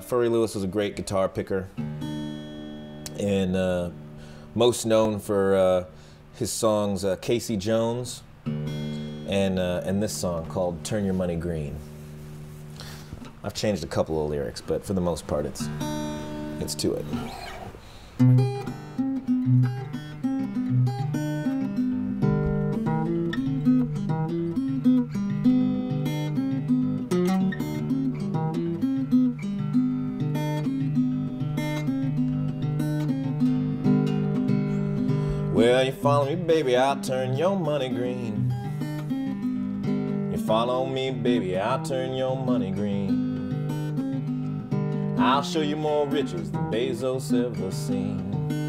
Furry Lewis was a great guitar picker and uh, most known for uh, his songs uh, Casey Jones and, uh, and this song called Turn Your Money Green. I've changed a couple of lyrics, but for the most part, it's, it's to it. Well, you follow me, baby, I'll turn your money green. You follow me, baby, I'll turn your money green. I'll show you more riches than Bezos ever seen.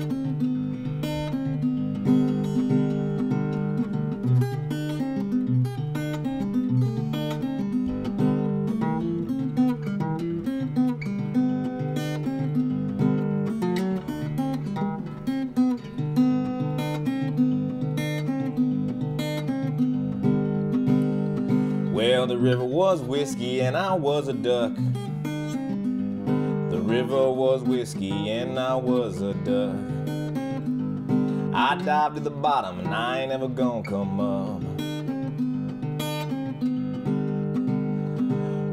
Well, the river was whiskey and I was a duck. The river was whiskey and I was a duck. I dived to the bottom and I ain't ever gonna come up.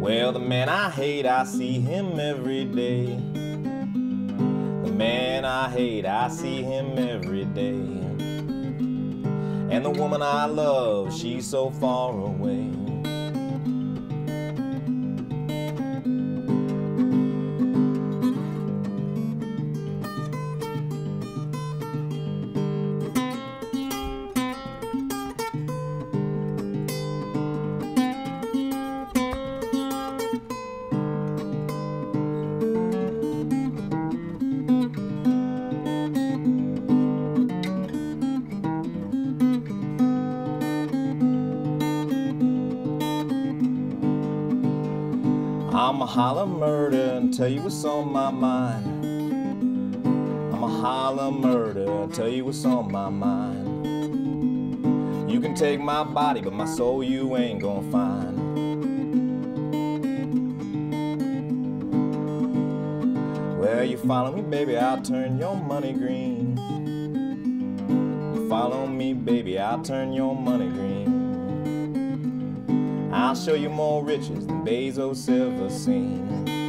Well, the man I hate, I see him every day. The man I hate, I see him every day. And the woman I love, she's so far away. I'ma holler murder and tell you what's on my mind. I'ma holler murder and tell you what's on my mind. You can take my body, but my soul you ain't gonna find. Well, you follow me, baby, I'll turn your money green. You follow me, baby, I'll turn your money green. I'll show you more riches than Bezos ever seen.